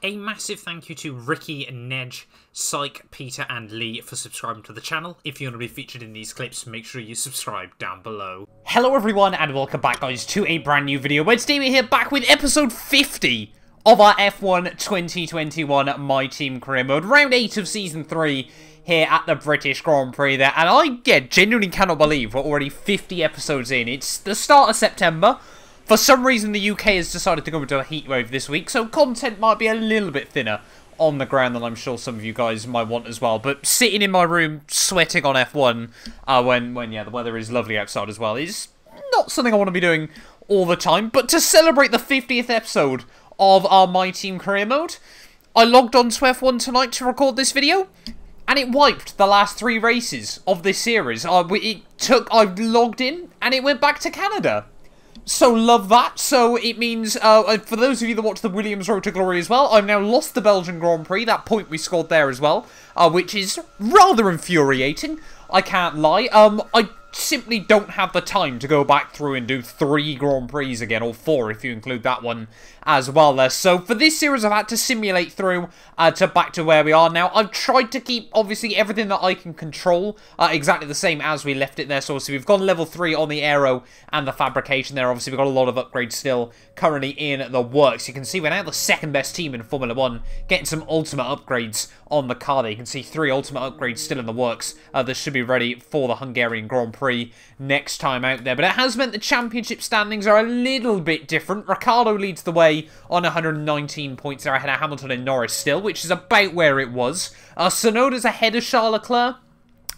A massive thank you to Ricky, Nedge, Psych, Peter, and Lee for subscribing to the channel. If you want to be featured in these clips, make sure you subscribe down below. Hello everyone, and welcome back guys to a brand new video. Where today we're here back with episode 50 of our F1 2021 My Team Career Mode, round 8 of Season 3 here at the British Grand Prix there. And I, yeah, genuinely cannot believe we're already 50 episodes in. It's the start of September. For some reason, the UK has decided to go into a heatwave this week, so content might be a little bit thinner on the ground than I'm sure some of you guys might want as well. But sitting in my room sweating on F1 uh, when, when yeah, the weather is lovely outside as well is not something I want to be doing all the time. But to celebrate the 50th episode of our My Team Career Mode, I logged on to F1 tonight to record this video, and it wiped the last three races of this series. Uh, it took, I logged in, and it went back to Canada. So love that. So it means, uh, uh, for those of you that watch the Williams Road to Glory as well, I've now lost the Belgian Grand Prix, that point we scored there as well, uh, which is rather infuriating. I can't lie. Um, I simply don't have the time to go back through and do three Grand Prix again, or four if you include that one as well there. So for this series, I've had to simulate through uh, to back to where we are now. I've tried to keep, obviously, everything that I can control uh, exactly the same as we left it there. So obviously, we've gone level 3 on the aero and the fabrication there. Obviously, we've got a lot of upgrades still currently in the works. You can see we're now the second best team in Formula 1, getting some ultimate upgrades on the car there. You can see three ultimate upgrades still in the works uh, that should be ready for the Hungarian Grand Prix next time out there. But it has meant the championship standings are a little bit different. Ricciardo leads the way on 119 points there ahead of Hamilton and Norris still, which is about where it was. Uh, Tsunoda's ahead of Charles Leclerc.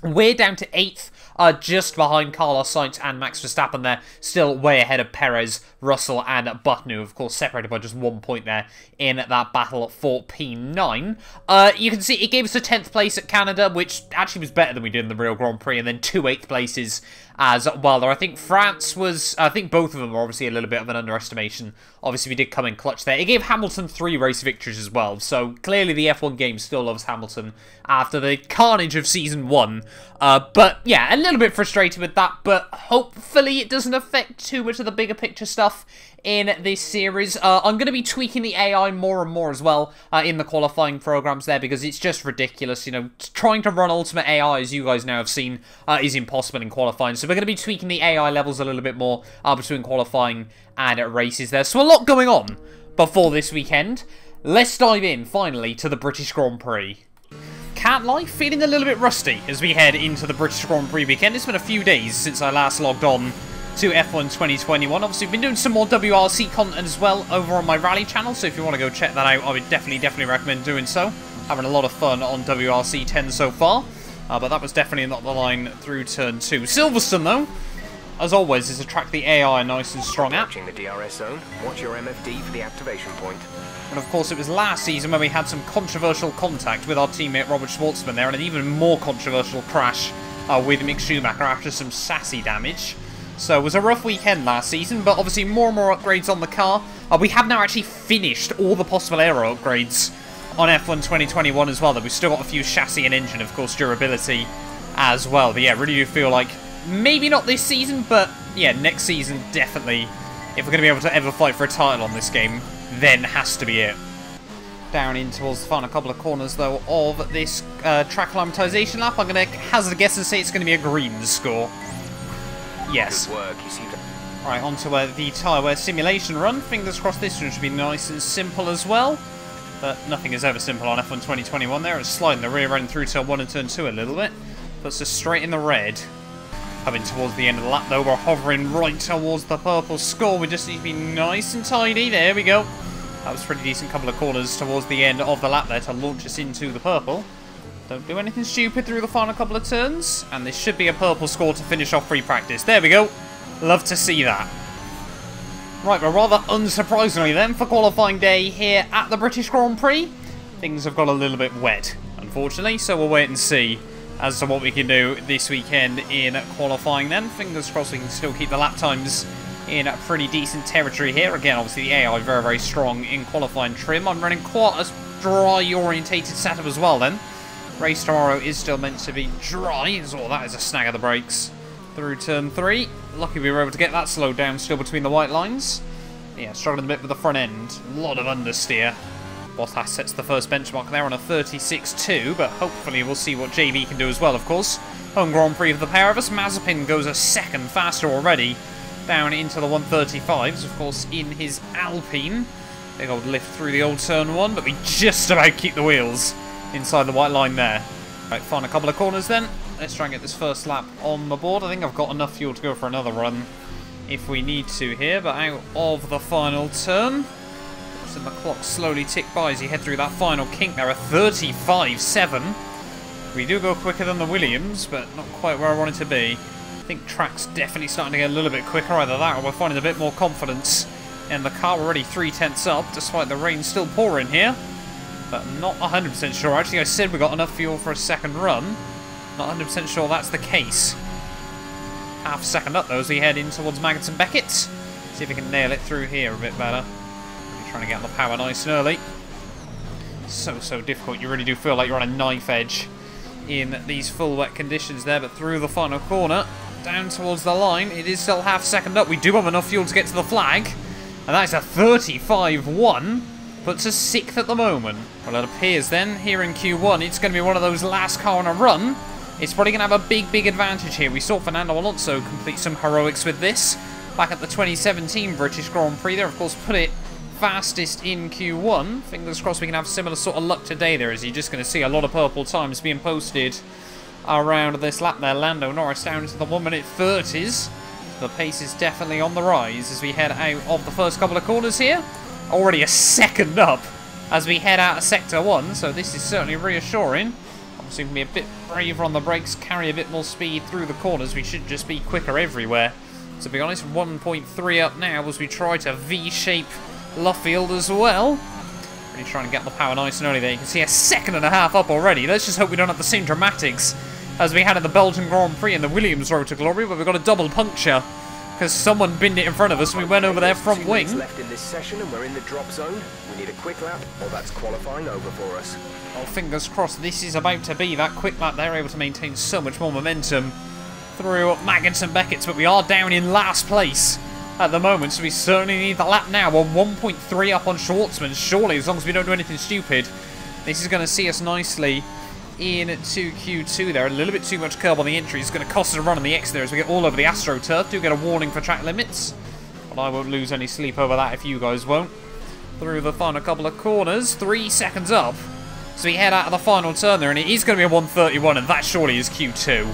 We're down to 8th, uh, just behind Carlos Sainz and Max Verstappen there, still way ahead of Perez, Russell and Button, who of course separated by just one point there in that battle for P9. Uh, you can see it gave us a 10th place at Canada, which actually was better than we did in the Real Grand Prix, and then two 8th places as well. Or I think France was, I think both of them were obviously a little bit of an underestimation. Obviously, we did come in clutch there. It gave Hamilton three race victories as well, so clearly the F1 game still loves Hamilton after the carnage of Season 1. Uh, but yeah, a little bit frustrated with that, but hopefully it doesn't affect too much of the bigger picture stuff in this series. Uh, I'm going to be tweaking the AI more and more as well uh, in the qualifying programs there because it's just ridiculous. You know, trying to run Ultimate AI, as you guys now have seen, uh, is impossible in qualifying. So we're going to be tweaking the AI levels a little bit more uh, between qualifying and races there. So a lot going on before this weekend. Let's dive in, finally, to the British Grand Prix. Cat life feeling a little bit rusty as we head into the British Grand Prix weekend. It's been a few days since I last logged on to F1 2021. Obviously, we've been doing some more WRC content as well over on my Rally channel, so if you want to go check that out, I would definitely, definitely recommend doing so. Having a lot of fun on WRC 10 so far, uh, but that was definitely not the line through turn 2. Silverstone, though, as always, is a track the AI nice and strong at. Watching the DRS zone, watch your MFD for the activation point. And of course, it was last season when we had some controversial contact with our teammate Robert Shwartzman there, and an even more controversial crash uh, with Mick Schumacher after some chassis damage. So it was a rough weekend last season, but obviously more and more upgrades on the car. Uh, we have now actually finished all the possible aero upgrades on F1 2021 as well, That we've still got a few chassis and engine, of course, durability as well. But yeah, really do feel like maybe not this season, but yeah, next season definitely. If we're going to be able to ever fight for a title on this game, then has to be it. Down in towards the final couple of corners, though, of this uh, track acclimatization lap. I'm going to hazard a guess and say it's going to be a green score. Yes. Good work. You seem to... Right, on to uh, the wear simulation run. Fingers crossed this one should be nice and simple as well. But nothing is ever simple on F1 2021 there. It's sliding the rear end through turn 1 and turn 2 a little bit. Puts us straight in the red. Coming towards the end of the lap though, we're hovering right towards the purple score. We just need to be nice and tidy. There we go. That was a pretty decent couple of corners towards the end of the lap there to launch us into the purple. Don't do anything stupid through the final couple of turns. And this should be a purple score to finish off free practice. There we go. Love to see that. Right, well, rather unsurprisingly then, for qualifying day here at the British Grand Prix, things have got a little bit wet, unfortunately, so we'll wait and see as to what we can do this weekend in qualifying then. Fingers crossed we can still keep the lap times in a pretty decent territory here. Again, obviously the AI very, very strong in qualifying trim. I'm running quite a dry-orientated setup as well then. Race tomorrow is still meant to be dry, so that is a snag of the brakes through turn three. Lucky we were able to get that slowed down still between the white lines. Yeah, struggling a bit with the front end. A lot of understeer Bottas sets the first benchmark there on a 36-2, but hopefully we'll see what JB can do as well, of course. Home Grand Prix for the pair of us. Mazepin goes a second faster already, down into the 135s, of course, in his Alpine. Big old lift through the old turn one, but we just about keep the wheels inside the white line there. Right, find a couple of corners then. Let's try and get this first lap on the board. I think I've got enough fuel to go for another run if we need to here, but out of the final turn. So the clock slowly tick by as you head through that final kink there, a 35.7. We do go quicker than the Williams, but not quite where I wanted to be. I think track's definitely starting to get a little bit quicker, either that or we're finding a bit more confidence in the car. We're already three tenths up, despite the rain still pouring here. But I'm not 100% sure. Actually, I said we got enough fuel for a second run. Not 100% sure that's the case. Half second up, though, as we head in towards Maggotts and Beckett. See if we can nail it through here a bit better. Really trying to get on the power nice and early. So, so difficult. You really do feel like you're on a knife edge in these full wet conditions there, but through the final corner, down towards the line, it is still half second up. We do have enough fuel to get to the flag, and that is a 35-1, puts us sixth at the moment. Well, it appears then, here in Q1, it's going to be one of those last car on a run. It's probably going to have a big, big advantage here. We saw Fernando Alonso complete some heroics with this back at the 2017 British Grand Prix there, of course, put it fastest in Q1. Fingers crossed we can have similar sort of luck today there, as you're just going to see a lot of purple times being posted around this lap there. Lando Norris down to the 1 minute 30s. The pace is definitely on the rise as we head out of the first couple of corners here. Already a second up as we head out of Sector 1, so this is certainly reassuring. Obviously, we can be a bit braver on the brakes, carry a bit more speed through the corners. We should just be quicker everywhere. To be honest, 1.3 up now as we try to V-shape Luffield as well. Really trying to get the power nice and early there. You can see a second and a half up already. Let's just hope we don't have the same dramatics as we had at the Belgian Grand Prix and the Williams Road to Glory, where we've got a double puncture because someone binned it in front of us and we went over there front wing. left in this session and we're in the drop zone. We need a quick lap, or that's qualifying over for us. Well, fingers crossed this is about to be that quick lap. They're able to maintain so much more momentum through Maggotts and Beckett's, but we are down in last place at the moment, so we certainly need the lap now. We're 1.3 up on Shwartzman. Surely, as long as we don't do anything stupid, this is going to see us nicely into Q2 there. A little bit too much curb on the entry. It's going to cost us a run on the exit there as we get all over the AstroTurf. Do get a warning for track limits, but I won't lose any sleep over that if you guys won't. Through the final couple of corners, three seconds up. So we head out of the final turn there, and it is going to be a 131, and that surely is Q2.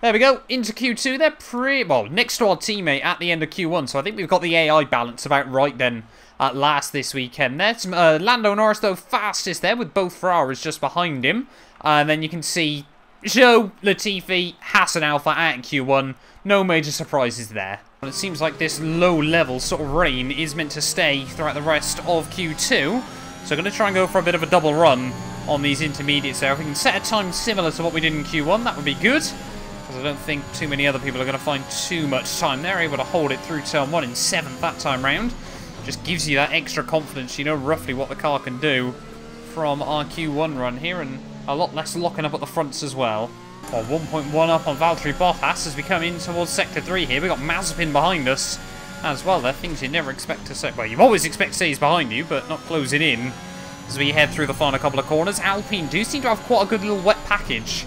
There we go, into Q2. They're pretty, well, next to our teammate at the end of Q1, so I think we've got the AI balance about right then at last this weekend. There's uh, Lando Norris, though, fastest there, with both Ferraris just behind him. And then you can see Zhou, Latifi, Hassan Alpha at Q1. No major surprises there. Well, it seems like this low-level sort of rain is meant to stay throughout the rest of Q2. So I'm going to try and go for a bit of a double run on these intermediates there. If we can set a time similar to what we did in Q1, that would be good. Because I don't think too many other people are going to find too much time. They're able to hold it through turn 1 in 7th that time round. Just gives you that extra confidence. You know roughly what the car can do from our Q1 run here. And a lot less locking up at the fronts as well. Uh, well, 1.1 up on Valtteri Bottas as we come in towards Sector 3 here. We've got Mazepin behind us as well. There things you never expect to say. Well, you always expect he's behind you, but not closing in as we head through the final couple of corners. Alpine do seem to have quite a good little wet package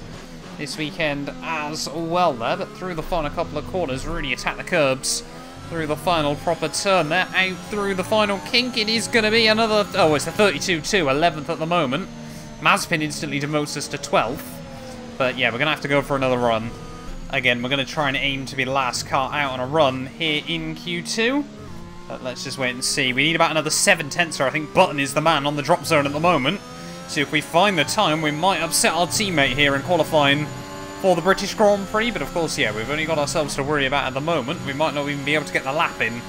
this weekend as well there, but through the final couple of corners, really attack the curbs through the final proper turn there. Out through the final kink, it is going to be another... Oh, it's a 32-2, 11th at the moment. Mazepin instantly demotes us to 12th. But yeah, we're going to have to go for another run. Again, we're going to try and aim to be the last car out on a run here in Q2. But let's just wait and see. We need about another 7 tenths, I think Button is the man on the drop zone at the moment. So if we find the time, we might upset our teammate here in qualifying for the British Grand Prix. But of course, yeah, we've only got ourselves to worry about at the moment. We might not even be able to get the lap in.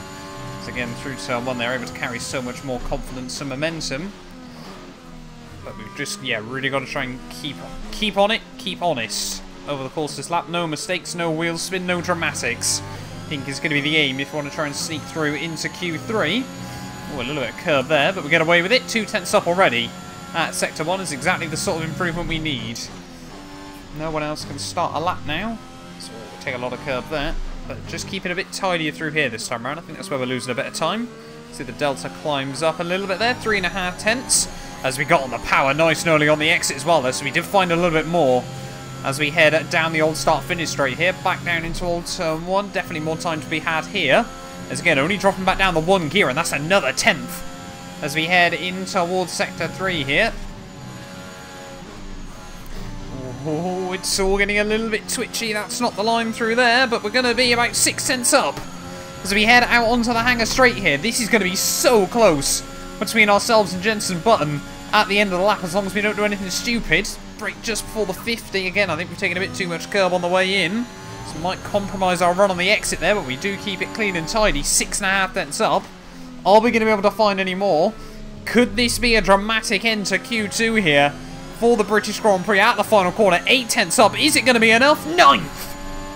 So again, through turn 1, they're able to carry so much more confidence and momentum. But we've just, yeah, really got to try and keep on, keep on it, keep honest over the course of this lap. No mistakes, no wheel spin, no dramatics. I think is going to be the aim if we want to try and sneak through into Q3. Oh, a little bit of curb there, but we get away with it. Two tenths up already at Sector 1 is exactly the sort of improvement we need. No one else can start a lap now, so we'll take a lot of curb there. But just keep it a bit tidier through here this time around. I think that's where we're losing a bit of time. See the delta climbs up a little bit there, three and a half tenths. As we got on the power nice and early on the exit as well so we did find a little bit more as we head down the old start-finish straight here, back down into old turn one. Definitely more time to be had here. As again, only dropping back down the one gear, and that's another tenth. As we head in towards sector three here. Oh, it's all getting a little bit twitchy. That's not the line through there, but we're going to be about six cents up. As we head out onto the hangar straight here, this is going to be so close between ourselves and Jensen Button at the end of the lap, as long as we don't do anything stupid. Brake just before the 50. Again, I think we've taken a bit too much curb on the way in. So might compromise our run on the exit there, but we do keep it clean and tidy. Six and a half tenths up. Are we going to be able to find any more? Could this be a dramatic end to Q2 here for the British Grand Prix at the final corner? Eight tenths up. Is it going to be enough? Ninth!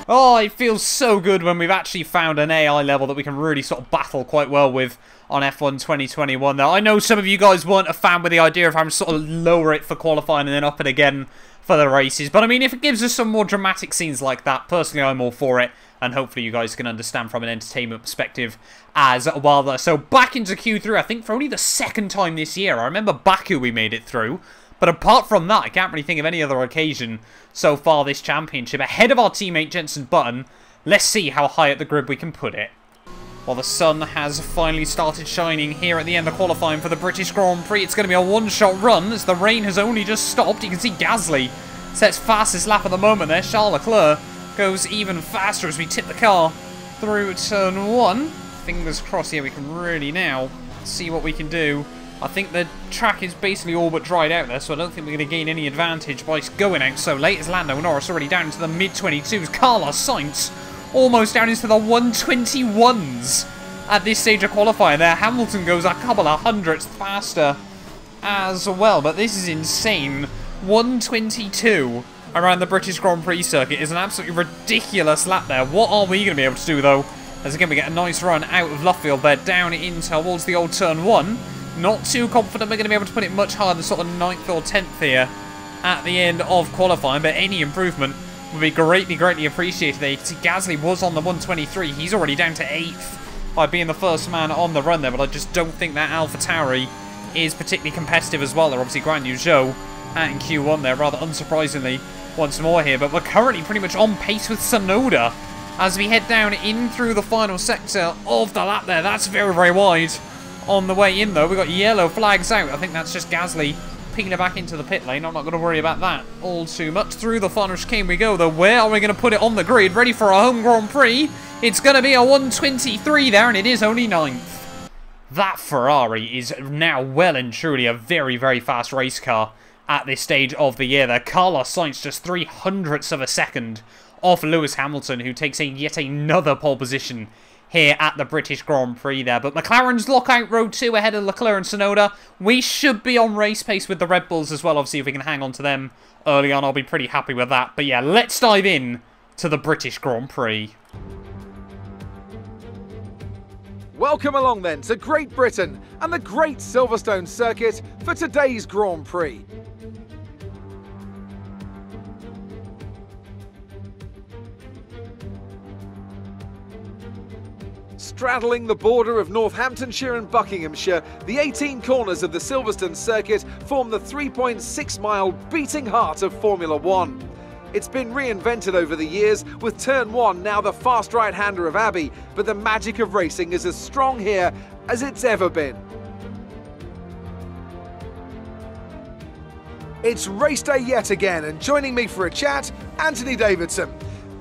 Oh, it feels so good when we've actually found an AI level that we can really sort of battle quite well with on F1 2021 Now, I know some of you guys weren't a fan with the idea of having to sort of lower it for qualifying and then up it again for the races. But I mean, if it gives us some more dramatic scenes like that, personally I'm all for it. And hopefully you guys can understand from an entertainment perspective as well. So back into Q3, I think for only the second time this year. I remember Baku we made it through. But apart from that, I can't really think of any other occasion so far this championship. Ahead of our teammate Jensen Button, let's see how high at the grid we can put it. Well, the sun has finally started shining here at the end of qualifying for the British Grand Prix. It's going to be a one-shot run as the rain has only just stopped. You can see Gasly sets fastest lap at the moment there. Charles Leclerc goes even faster as we tip the car through turn one. Fingers crossed here, we can really now see what we can do. I think the track is basically all but dried out there, so I don't think we're going to gain any advantage by going out so late. As Lando Norris already down into the mid-22s. Carlos Sainz almost down into the 121s at this stage of qualifying there. Hamilton goes a couple of hundredths faster as well, but this is insane. 122 around the British Grand Prix circuit is an absolutely ridiculous lap there. What are we going to be able to do, though? As again, we get a nice run out of Luffield there, down in towards the old turn one. Not too confident we're going to be able to put it much higher than sort of 9th or 10th here at the end of qualifying, but any improvement would be greatly, greatly appreciated there. You can see Gasly was on the 123. He's already down to 8th by being the first man on the run there, but I just don't think that Alpha Tauri is particularly competitive as well. They're obviously Guan Yu Zhou at Q1 there, rather unsurprisingly, once more here. But we're currently pretty much on pace with Tsunoda as we head down in through the final sector of the lap there. That's very, very wide. On the way in, though, we've got yellow flags out. I think that's just Gasly picking it back into the pit lane. I'm not going to worry about that all too much. Through the final chicane we go, though. Where are we going to put it on the grid? Ready for a home Grand Prix? It's going to be a 123 there, and it is only ninth. That Ferrari is now well and truly a very, very fast race car at this stage of the year. There, Carlos Sainz just three hundredths of a second off Lewis Hamilton, who takes a yet another pole position here at the British Grand Prix there. But McLaren's lockout row 2 ahead of Leclerc and Tsunoda. We should be on race pace with the Red Bulls as well. Obviously, if we can hang on to them early on, I'll be pretty happy with that. But yeah, let's dive in to the British Grand Prix. Welcome along then to Great Britain and the Great Silverstone Circuit for today's Grand Prix. Straddling the border of Northamptonshire and Buckinghamshire, the 18 corners of the Silverstone circuit form the 3.6 mile beating heart of Formula One. It's been reinvented over the years, with Turn 1 now the fast right hander of Abbey, but the magic of racing is as strong here as it's ever been. It's race day yet again, and joining me for a chat, Anthony Davidson.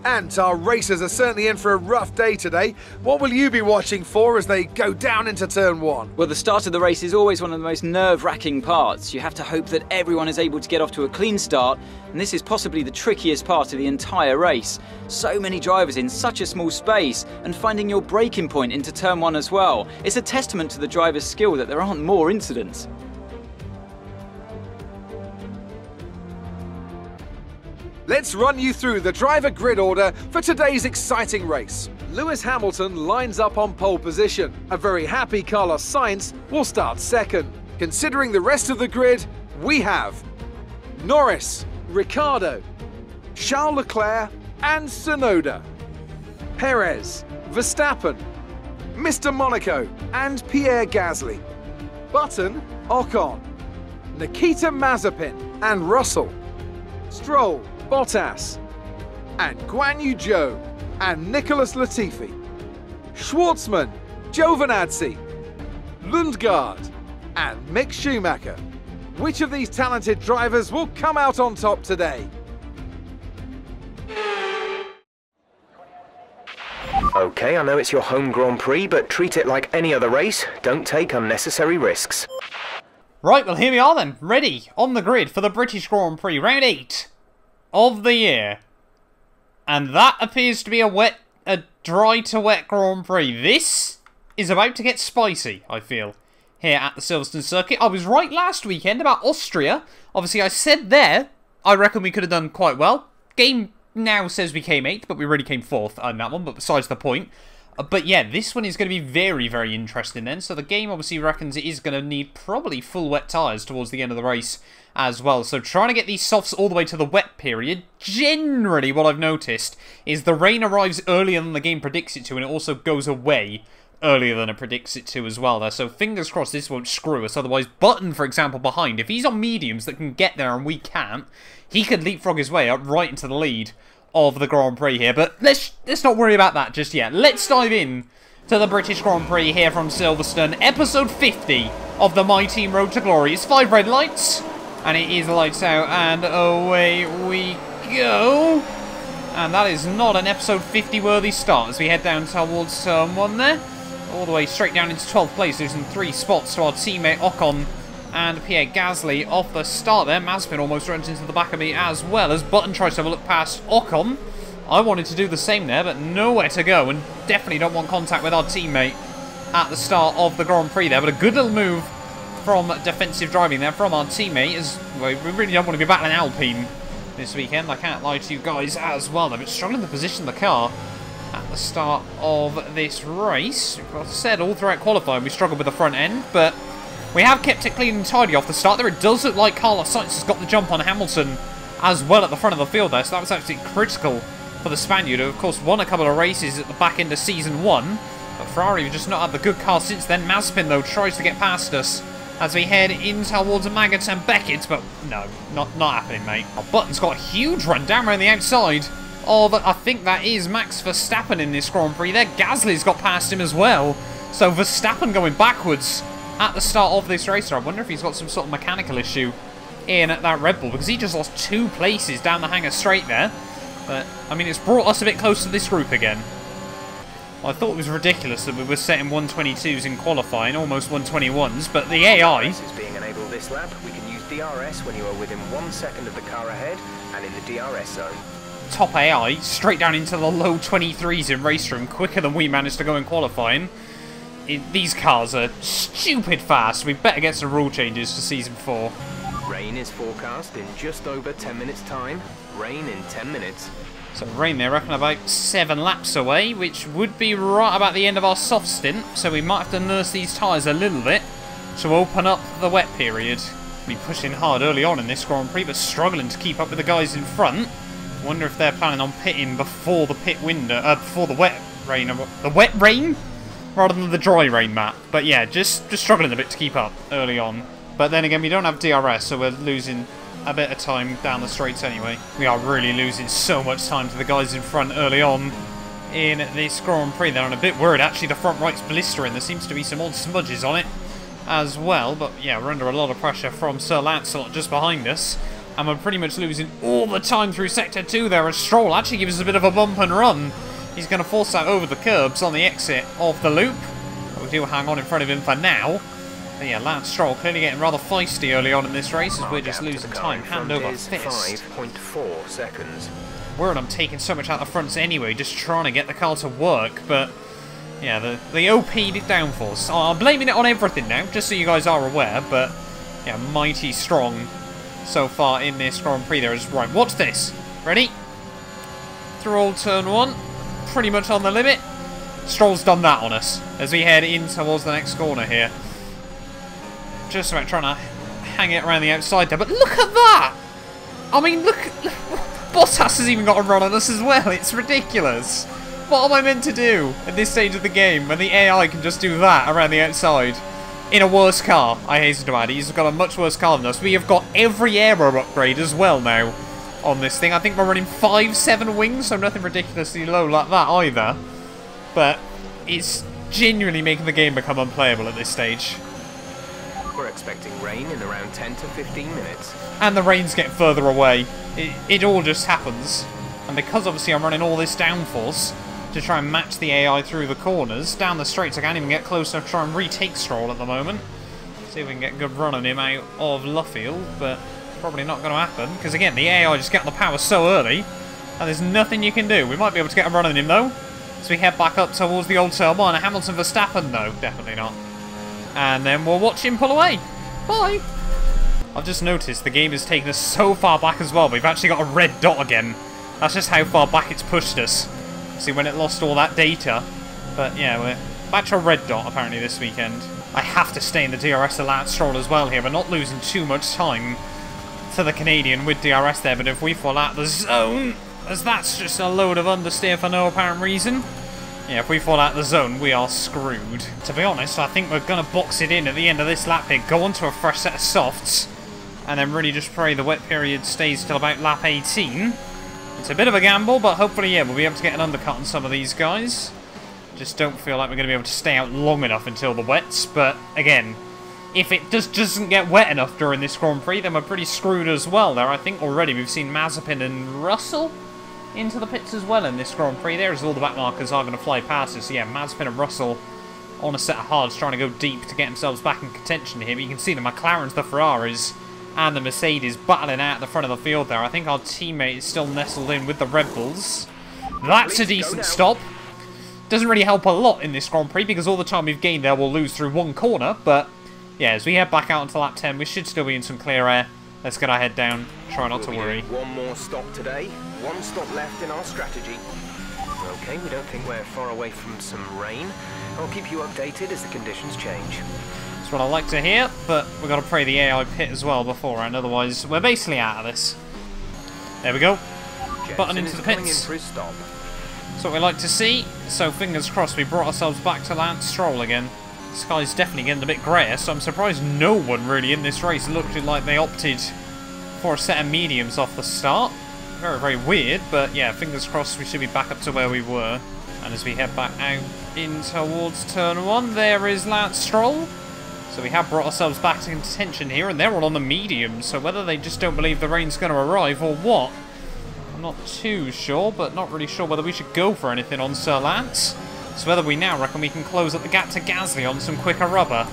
And our racers are certainly in for a rough day today. What will you be watching for as they go down into turn one? Well, the start of the race is always one of the most nerve wracking parts. You have to hope that everyone is able to get off to a clean start, and this is possibly the trickiest part of the entire race. So many drivers in such a small space, and finding your braking point into turn one as well. It's a testament to the driver's skill that there aren't more incidents. Let's run you through the driver grid order for today's exciting race. Lewis Hamilton lines up on pole position. A very happy Carlos Sainz will start second. Considering the rest of the grid, we have Norris, Ricciardo, Charles Leclerc and Tsunoda, Perez, Verstappen, Mr. Monaco and Pierre Gasly, Button, Ocon, Nikita Mazepin and Russell, Stroll, Bottas, and Guan Yu Zhou and Nicholas Latifi, Shwartzman, Giovinazzi, Lundgaard, and Mick Schumacher. Which of these talented drivers will come out on top today? Okay, I know it's your home Grand Prix, but treat it like any other race. Don't take unnecessary risks. Right, well here we are then, ready, on the grid for the British Grand Prix, round 8 of the year. And that appears to be a wet, a dry to wet Grand Prix. This is about to get spicy, I feel, here at the Silverstone Circuit. I was right last weekend about Austria. Obviously, I said there, I reckon we could have done quite well. Game now says we came 8th, but we really came 4th on that one, but besides the point. Uh, but yeah, this one is going to be very, very interesting then. So the game obviously reckons it is going to need probably full wet tyres towards the end of the race as well. So trying to get these softs all the way to the wet period, generally what I've noticed is the rain arrives earlier than the game predicts it to and it also goes away earlier than it predicts it to as well there. So fingers crossed this won't screw us. Otherwise, Button, for example, behind, if he's on mediums that can get there and we can't, he could leapfrog his way up right into the lead of the Grand Prix here. But let's let's not worry about that just yet. Let's dive in to the British Grand Prix here from Silverstone, episode 50 of the My Team Road to Glory. It's five red lights, and it is lights out, and away we go. And that is not an episode 50 worthy start as we head down towards um, someone there. All the way straight down into 12th place, losing three spots to our teammate Ocon and Pierre Gasly off the start there. Mazepin almost runs into the back of me as well as Button tries to have a look past Ocon. I wanted to do the same there, but nowhere to go, and definitely don't want contact with our teammate at the start of the Grand Prix there. But a good little move from defensive driving there from our teammate, as well, we really don't want to be battling Alpine this weekend. I can't lie to you guys as well. They've been struggling to position the car at the start of this race. Like I said, all throughout qualifying, we struggled with the front end, but we have kept it clean and tidy off the start there. It does look like Carlos Sainz has got the jump on Hamilton as well at the front of the field there, so that was absolutely critical for the Spaniard, who of course won a couple of races at the back end of Season 1. But Ferrari have just not had the good car since then. Mazepin, though, tries to get past us as we head in towards Maggotts and Beckett, but no, not, not happening, mate. Our Button's got a huge run down around the outside of, I think that is Max Verstappen in this Grand Prix there. Gasly's got past him as well. So Verstappen going backwards at the start of this race. I wonder if he's got some sort of mechanical issue in that Red Bull because he just lost two places down the hangar straight there. But, I mean, it's brought us a bit closer to this group again. I thought it was ridiculous that we were setting 122s in qualifying, almost 121s, but the AI... is being enabled this lap. We can use DRS when you are within one second of the car ahead and in the DRS zone. Top AI, straight down into the low 23s in race room, quicker than we managed to go in qualifying. It, these cars are stupid fast. We better get some rule changes for Season 4. Rain is forecast in just over 10 minutes time. Rain in 10 minutes. So rain there, reckon about seven laps away, which would be right about the end of our soft stint. So we might have to nurse these tyres a little bit to open up the wet period. Be pushing hard early on in this Grand Prix, but struggling to keep up with the guys in front. Wonder if they're planning on pitting before the pit window, uh, before the wet rain, the wet rain, rather than the dry rain map. But yeah, just just struggling a bit to keep up early on. But then again, we don't have DRS, so we're losing a bit of time down the straights anyway. We are really losing so much time to the guys in front early on in this Grand Prix. They're on a bit worried. Actually, the front right's blistering. There seems to be some odd smudges on it as well. But yeah, we're under a lot of pressure from Sir Lancelot just behind us. And we're pretty much losing all the time through Sector 2 there. As Stroll actually gives us a bit of a bump and run. He's going to force that over the curbs on the exit of the loop. But we do hang on in front of him for now. But yeah, Lance Stroll clearly getting rather feisty early on in this race as we're just losing time hand over fist. 5.4 seconds. Word I'm taking so much out the fronts anyway, just trying to get the car to work, but yeah, the, the OP downforce. Oh, I'm blaming it on everything now, just so you guys are aware, but yeah, mighty strong so far in this Grand Prix there is right. Watch this. Ready? Through all turn one. Pretty much on the limit. Stroll's done that on us as we head in towards the next corner here. Just about trying to hang it around the outside there. But look at that! I mean, look, Bottas has even got a run on us as well. It's ridiculous. What am I meant to do at this stage of the game when the AI can just do that around the outside? in a worse car, I hasten to add. He's got a much worse car than us. We have got every aero upgrade as well now on this thing. I think we're running 5, 7 wings, so nothing ridiculously low like that either. But it's genuinely making the game become unplayable at this stage. We're expecting rain in around 10 to 15 minutes. And the rain's get further away. It, it all just happens. And because obviously I'm running all this downforce to try and match the AI through the corners, down the straights I can't even get close enough to try and retake Stroll at the moment. See if we can get a good run on him out of Luffield, but probably not going to happen. Because again, the AI just get the power so early, and there's nothing you can do. We might be able to get a run on him though. So we head back up towards the old turn one. Hamilton Verstappen, no, definitely not. And then we'll watch him pull away. Bye! I've just noticed the game has taken us so far back as well. We've actually got a red dot again. That's just how far back it's pushed us. See, when it lost all that data. But yeah, we're back to a red dot apparently this weekend. I have to stay in the DRS to Lance Stroll as well here. We're not losing too much time to the Canadian with DRS there. But if we fall out the zone, as that's just a load of understeer for no apparent reason. Yeah, if we fall out the zone, we are screwed. To be honest, I think we're going to box it in at the end of this lap here, go onto a fresh set of softs, and then really just pray the wet period stays till about lap 18. It's a bit of a gamble, but hopefully, yeah, we'll be able to get an undercut on some of these guys. Just don't feel like we're going to be able to stay out long enough until the wets, but again, if it just doesn't get wet enough during this Grand Prix, then we're pretty screwed as well there. I think already we've seen Mazepin and Russell into the pits as well in this Grand Prix. There's all the backmarkers are going to fly past us. Yeah, Mazepin and Russell on a set of hards trying to go deep to get themselves back in contention here. But you can see the McLarens, the Ferraris, and the Mercedes battling out at the front of the field there. I think our teammate is still nestled in with the Red Bulls. That's a decent stop. Doesn't really help a lot in this Grand Prix because all the time we've gained there we'll lose through one corner. But yeah, as we head back out onto lap 10, we should still be in some clear air. Let's get our head down. Try not we'll to worry. One more stop today. One stop left in our strategy. Okay, we don't think we're far away from some rain. I'll keep you updated as the conditions change. That's what I like to hear, but we've got to pray the AI pit as well beforehand, otherwise we're basically out of this. There we go. Button into the pits. In. That's what we like to see. So fingers crossed we brought ourselves back to Lance Stroll again. Sky's definitely getting a bit greyer, so I'm surprised no one really in this race looked like they opted for a set of mediums off the start. Very, very weird, but yeah, fingers crossed we should be back up to where we were. And as we head back out in towards turn one, there is Lance Stroll. So we have brought ourselves back to contention here, and they're all on the mediums, so whether they just don't believe the rain's going to arrive or what, I'm not too sure, but not really sure whether we should go for anything on Sir Lance. So whether we now reckon we can close up the gap to Gasly on some quicker rubber.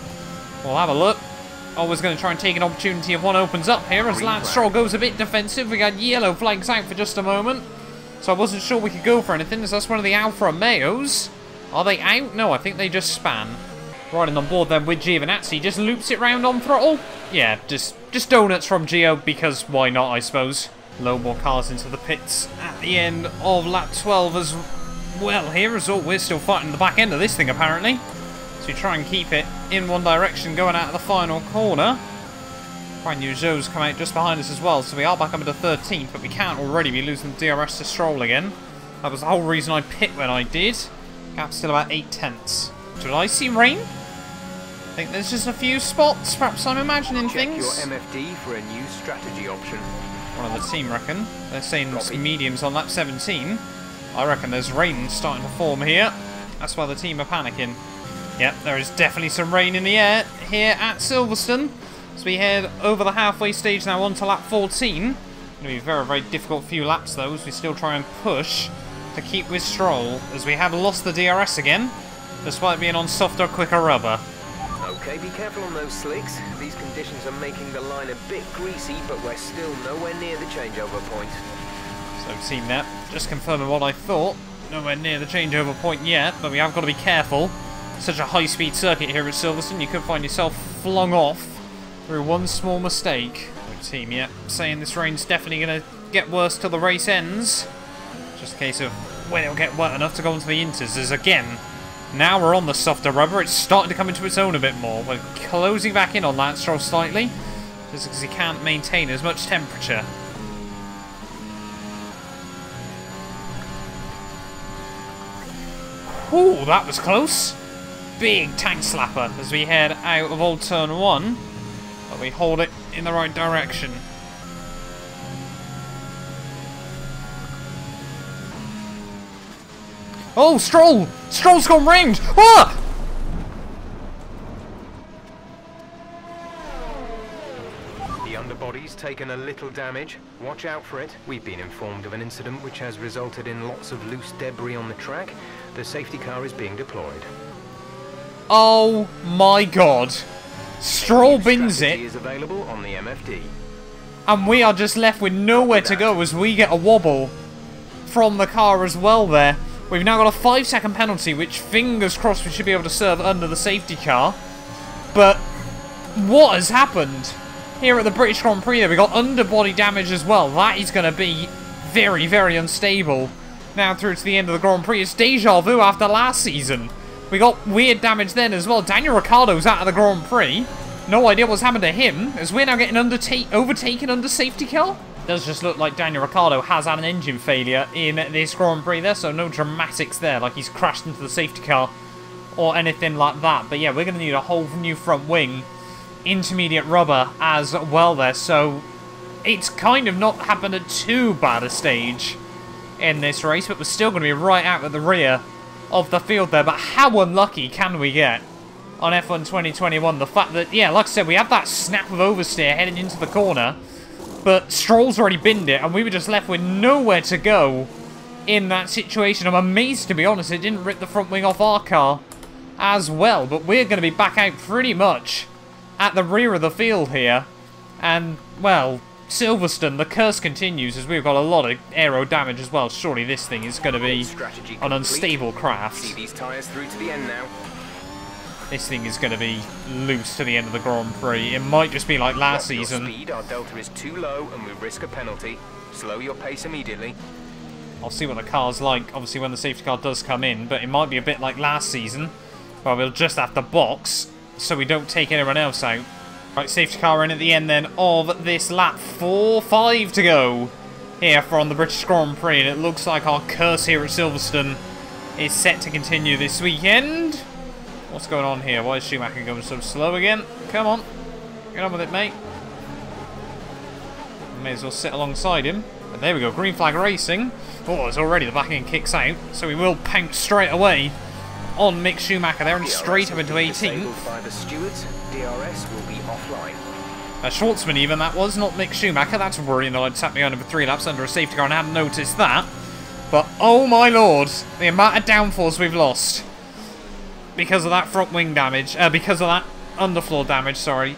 We'll have a look. Always going to try and take an opportunity if one opens up here as Lance Stroll goes a bit defensive. We got yellow flags out for just a moment. So I wasn't sure we could go for anything as that's one of the Alfa Romeos. Are they out? No, I think they just span. Riding on board then with Giovinazzi, just loops it round on throttle. Yeah, just just donuts from Gio because why not, I suppose. Low more cars into the pits at the end of lap 12 as well here as all we're still fighting the back end of this thing apparently. So try and keep it in one direction going out of the final corner. Juan Zhou's come out just behind us as well, so we are back up into 13th, but we can't already be losing the DRS to Stroll again. That was the whole reason I pit when I did. Gap's still about 8 tenths. Did I see rain? I think there's just a few spots, perhaps I'm imagining Check things. your MFD for a new strategy option. One of the team reckon. They're saying mediums on lap 17. I reckon there's rain starting to form here. That's why the team are panicking. Yep, there is definitely some rain in the air here at Silverstone. So we head over the halfway stage now onto lap 14. Going to be a very, very difficult few laps though as we still try and push to keep with Stroll as we have lost the DRS again despite being on softer, quicker rubber. Okay, be careful on those slicks. These conditions are making the line a bit greasy, but we're still nowhere near the changeover point. So we've seen that. Just confirming what I thought. Nowhere near the changeover point yet, but we have got to be careful. Such a high-speed circuit here at Silverstone, you could find yourself flung off through one small mistake. Good team, yeah. Saying this rain's definitely going to get worse till the race ends. Just a case of when it'll get wet enough to go into the inters. As again, now we're on the softer rubber, it's starting to come into its own a bit more. We're closing back in on Lance Stroll slightly, just because he can't maintain as much temperature. Ooh, that was close. big tank slapper as we head out of Old Turn 1. But we hold it in the right direction. Oh, Stroll! Stroll's gone ringed! Ah! Underbody's taken a little damage. Watch out for it. We've been informed of an incident which has resulted in lots of loose debris on the track. The safety car is being deployed. Oh my god. Stroll bins it, is available on the MFD. and we are just left with nowhere to go as we get a wobble from the car as well there. We've now got a 5 second penalty, which fingers crossed we should be able to serve under the safety car. But what has happened? Here at the British Grand Prix there, we got underbody damage as well. That is going to be very, very unstable. Now through to the end of the Grand Prix. It's deja vu after last season. We got weird damage then as well. Daniel Ricciardo's out of the Grand Prix. No idea what's happened to him, as we're now getting overtaken under safety car. Does just look like Daniel Ricciardo has had an engine failure in this Grand Prix there, so no dramatics there, like he's crashed into the safety car or anything like that. But yeah, we're going to need a whole new front wing, intermediate rubber as well there, so it's kind of not happened at too bad a stage in this race, but we're still going to be right out at the rear of the field there. But how unlucky can we get on F1 2021? The fact that, yeah, like I said, we have that snap of oversteer heading into the corner, but Stroll's already binned it, and we were just left with nowhere to go in that situation. I'm amazed, to be honest, it didn't rip the front wing off our car as well, but we're going to be back out pretty much at the rear of the field here. And, well, Silverstone, the curse continues as we've got a lot of aero damage as well. Surely this thing is going to be an unstable See craft. these tyres through to the end now. This thing is going to be loose to the end of the Grand Prix. It might just be like last season. Speed, our delta is too low and we risk a penalty. Slow your pace immediately. I'll see what the car's like, obviously, when the safety car does come in, but it might be a bit like last season, where we'll just have to box so we don't take anyone else out. Right, safety car in at the end then of this lap. 4-5 to go here from the British Grand Prix, and it looks like our curse here at Silverstone is set to continue this weekend. What's going on here? Why is Schumacher going so slow again? Come on. Get on with it, mate. May as well sit alongside him. But there we go, green flag racing. Oh, it's already the back end kicks out, so we will pounce straight away on Mick Schumacher there and straight up into be 18th. By the stewards, DRS will be offline. A Shwartzman even, that was, not Mick Schumacher. That's worrying that I'd sat behind him for three laps under a safety car and hadn't noticed that. But, oh my lord, the amount of downforce we've lost because of that front wing damage, uh, because of that underfloor damage, sorry.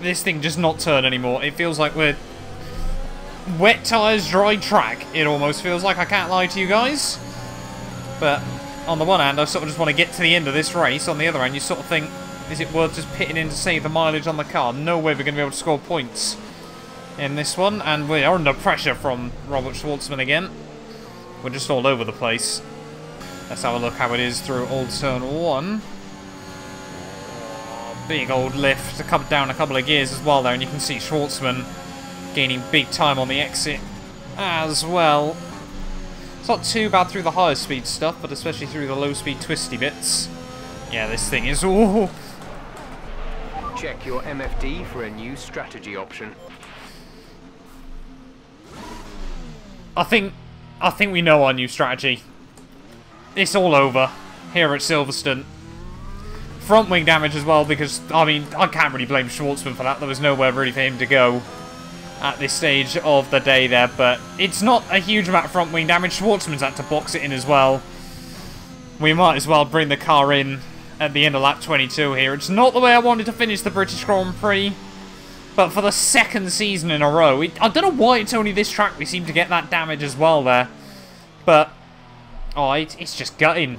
This thing just not turn anymore. It feels like we're wet tyres, dry track. It almost feels like, I can't lie to you guys. But on the one hand, I sort of just want to get to the end of this race. On the other hand, you sort of think, is it worth just pitting in to save the mileage on the car? No way we're going to be able to score points in this one. And we are under pressure from Robert Shwartzman again. We're just all over the place. Let's have a look how it is through Old Turn 1. Big old lift to come down a couple of gears as well there. And you can see Shwartzman gaining big time on the exit as well. It's not too bad through the higher speed stuff, but especially through the low speed twisty bits. Yeah, this thing is... Ooh, Check your MFD for a new strategy option. I think... I think we know our new strategy. It's all over here at Silverstone. Front wing damage as well, because, I mean, I can't really blame Shwartzman for that. There was nowhere really for him to go at this stage of the day there, but it's not a huge amount of front wing damage. Shwartzman's had to box it in as well. We might as well bring the car in at the end of lap 22 here. It's not the way I wanted to finish the British Grand Prix, but for the second season in a row, I don't know why it's only this track we seem to get that damage as well there, but, oh, it, it's just gutting.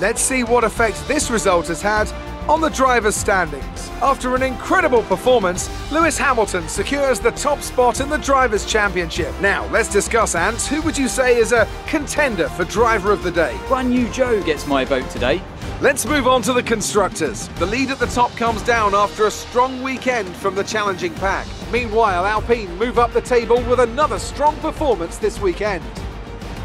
Let's see what effect this result has had on the drivers' standings. After an incredible performance, Lewis Hamilton secures the top spot in the Drivers' Championship. Now, let's discuss, Ant. Who would you say is a contender for Driver of the Day? Guan Yu Zhou gets my vote today. Let's move on to the constructors. The lead at the top comes down after a strong weekend from the challenging pack. Meanwhile, Alpine move up the table with another strong performance this weekend.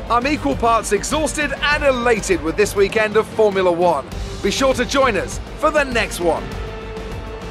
I'm equal parts exhausted and elated with this weekend of Formula One. Be sure to join us for the next one.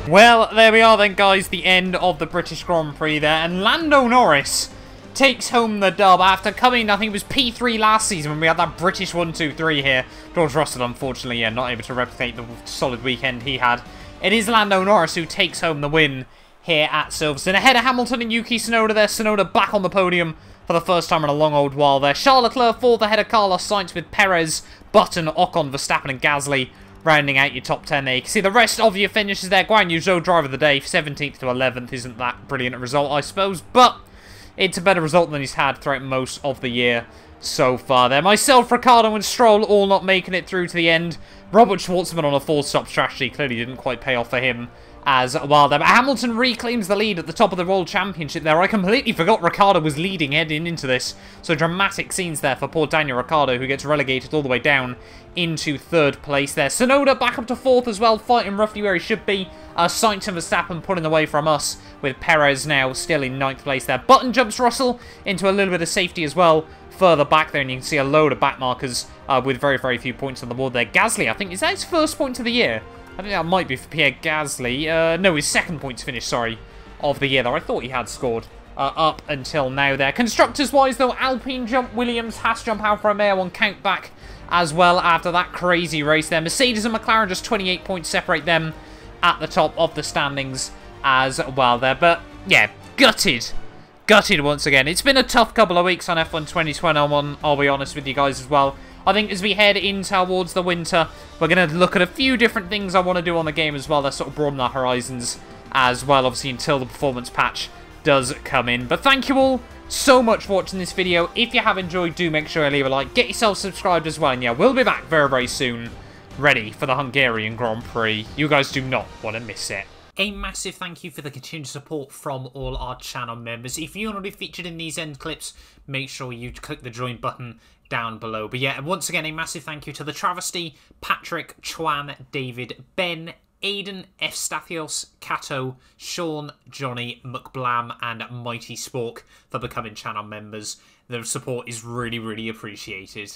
Well, there we are then, guys. The end of the British Grand Prix there. And Lando Norris takes home the dub after coming, I think it was P3 last season when we had that British 1-2-3 here. George Russell, unfortunately, yeah, not able to replicate the solid weekend he had. It is Lando Norris who takes home the win here at Silverstone. Ahead of Hamilton and Yuki Tsunoda there. Tsunoda back on the podium for the first time in a long old while there. Charles Leclerc fourth ahead of Carlos Sainz with Perez, Button, Ocon, Verstappen and Gasly rounding out your top 10 there. You can see the rest of your finishes there. Guan Yu Zhou, driver of the day, 17th to 11th. Isn't that brilliant a result, I suppose? But it's a better result than he's had throughout most of the year so far there. Myself, Ricciardo and Stroll all not making it through to the end. Robert Shwartzman on a four-stop strategy clearly didn't quite pay off for him as well. But Hamilton reclaims the lead at the top of the World Championship there. I completely forgot Ricciardo was leading heading into this. So dramatic scenes there for poor Daniel Ricciardo who gets relegated all the way down into third place there. Tsunoda back up to fourth as well, fighting roughly where he should be. Uh, Sainz and Verstappen pulling away from us with Perez now still in ninth place there. Button jumps Russell into a little bit of safety as well further back there and you can see a load of back markers uh, with very, very few points on the board there. Gasly, I think, is that his first point of the year? I think that might be for Pierre Gasly. Uh, no, his second points finish, sorry, of the year, though. I thought he had scored uh, up until now there. Constructors-wise, though, Alpine jump, Williams, Haas jump, Alfa Romeo on count back as well after that crazy race there. Mercedes and McLaren just 28 points separate them at the top of the standings as well there. But, yeah, gutted. Gutted once again. It's been a tough couple of weeks on F1 2021, I'll be honest with you guys as well. I think as we head in towards the winter, we're going to look at a few different things I want to do on the game as well. That sort of broaden our horizons as well, obviously, until the performance patch does come in. But thank you all so much for watching this video. If you have enjoyed, do make sure you leave a like. Get yourself subscribed as well. And yeah, we'll be back very, very soon, ready for the Hungarian Grand Prix. You guys do not want to miss it. A massive thank you for the continued support from all our channel members. If you want to be featured in these end clips, make sure you click the join button down below. But yeah, once again, a massive thank you to the Travesty, Patrick, Chuan, David, Ben, Aiden, Stathios, Kato, Sean, Johnny, McBlam, and Mighty Spork for becoming channel members. The support is really, really appreciated.